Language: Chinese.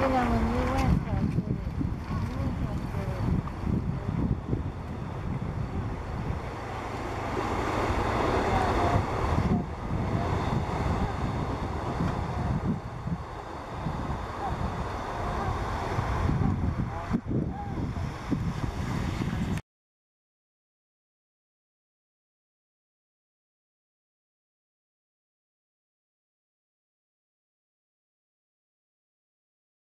这两个你问